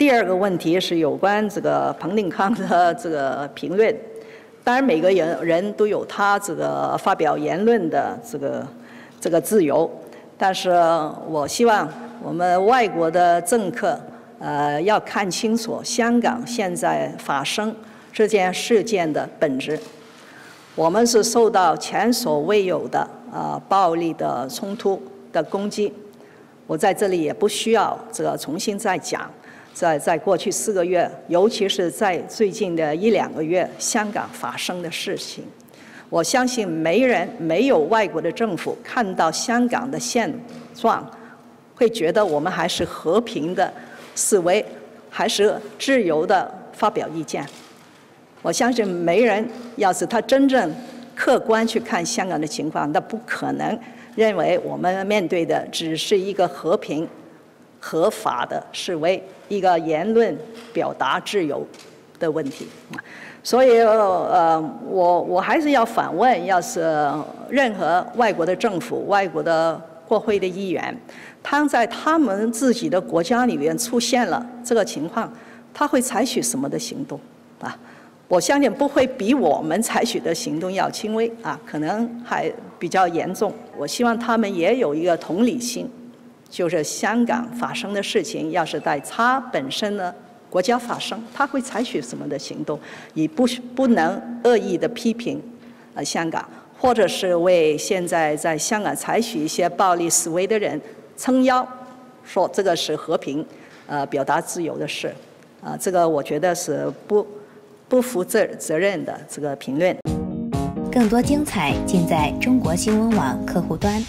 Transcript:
第二个问题是有关这个彭定康的这个评论。当然，每个人人都有他这个发表言论的这个这个自由，但是我希望我们外国的政客呃要看清楚香港现在发生这件事件的本质。我们是受到前所未有的啊暴力的冲突的攻击。我在这里也不需要这个重新再讲。在在过去四个月，尤其是在最近的一两个月，香港发生的事情，我相信没人没有外国的政府看到香港的现状，会觉得我们还是和平的示威，还是自由的发表意见。我相信没人要是他真正客观去看香港的情况，那不可能认为我们面对的只是一个和平。合法的示威，一个言论表达自由的问题，所以呃，我我还是要反问：要是任何外国的政府、外国的国会的议员，他在他们自己的国家里面出现了这个情况，他会采取什么的行动啊？我相信不会比我们采取的行动要轻微啊，可能还比较严重。我希望他们也有一个同理心。就是香港发生的事情，要是在他本身呢国家发生，他会采取什么的行动？你不不能恶意的批评呃香港，或者是为现在在香港采取一些暴力示威的人撑腰，说这个是和平呃表达自由的事，啊，这个我觉得是不不负责责任的这个评论。更多精彩尽在中国新闻网客户端。